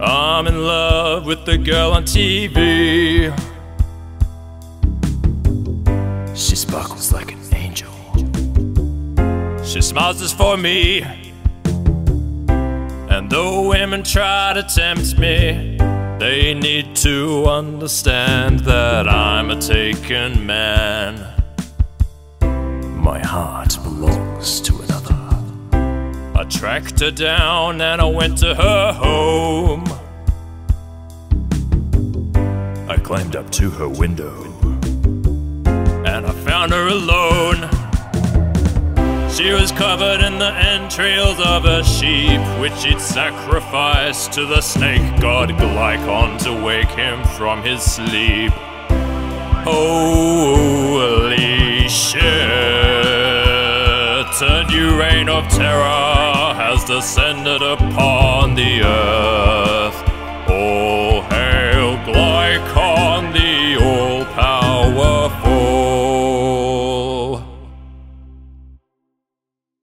I'm in love with the girl on TV. She sparkles like an angel. She smiles just for me. And though women try to tempt me, they need to understand that I'm a taken man. My heart belongs to another. I tracked her down and I went to her home. I climbed up to her window and I found her alone. She was covered in the entrails of a sheep, which she'd sacrificed to the snake god Glycon to wake him from his sleep. Holy shit! A new reign of terror has descended upon the earth.